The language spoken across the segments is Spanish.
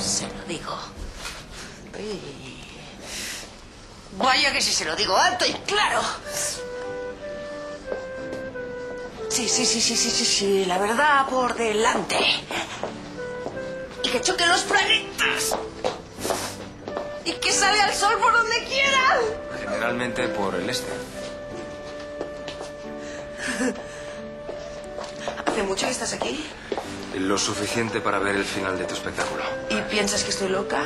Se lo digo. Ay. Vaya que si se lo digo alto y claro. Sí, sí, sí, sí, sí, sí, sí, la verdad por delante. Y que choquen los planetas. Y que sale al sol por donde quiera. Generalmente por el este. ¿Hace mucho que estás aquí? Lo suficiente para ver el final de tu espectáculo. ¿Y piensas que estoy loca?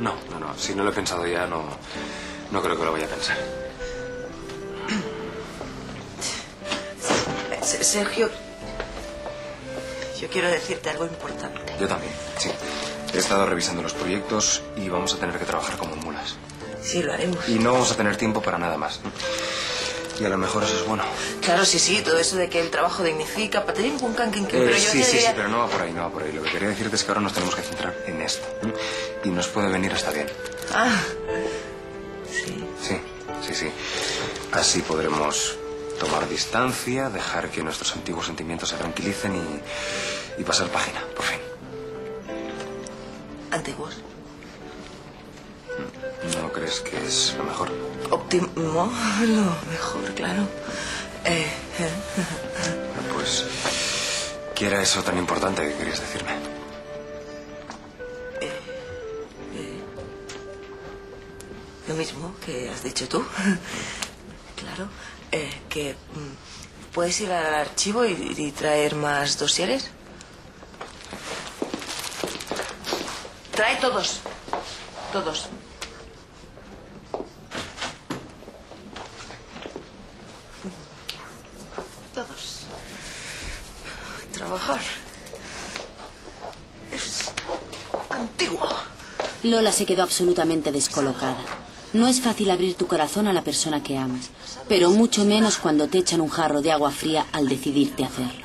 No, no, no. Si no lo he pensado ya, no, no creo que lo vaya a pensar. Se- Sergio, yo quiero decirte algo importante. Yo también, sí. He estado revisando los proyectos y vamos a tener que trabajar como mulas. Sí, lo haremos. Y no vamos a tener tiempo para nada más. Y a lo mejor eso es bueno. Claro, sí, sí, todo eso de que el trabajo dignifica, paterín pum can, quin, quin, Eh, pero yo sí, sí, sí, pero no va por ahí, no va por ahí. Lo que quería decirte es que ahora nos tenemos que centrar en esto. Y nos puede venir hasta bien. Ah, sí. Sí, sí, sí. Así podremos tomar distancia, dejar que nuestros antiguos sentimientos se tranquilicen y, y pasar página, por fin. Antiguos. ¿No crees que es lo mejor? Óptimo, lo mejor, claro. Eh, eh, Bueno, Pues, ¿qué era eso tan importante que querías decirme? lo mismo que has dicho tú. Claro. Eh, que mm, puedes ir al archivo y, y traer más dosieres. Trae. Todos. Todos. Trabajar. Es antiguo. Lola se quedó absolutamente descolocada. No es fácil abrir tu corazón a la persona que amas, pero mucho menos cuando te echan un jarro de agua fría al decidirte hacerlo.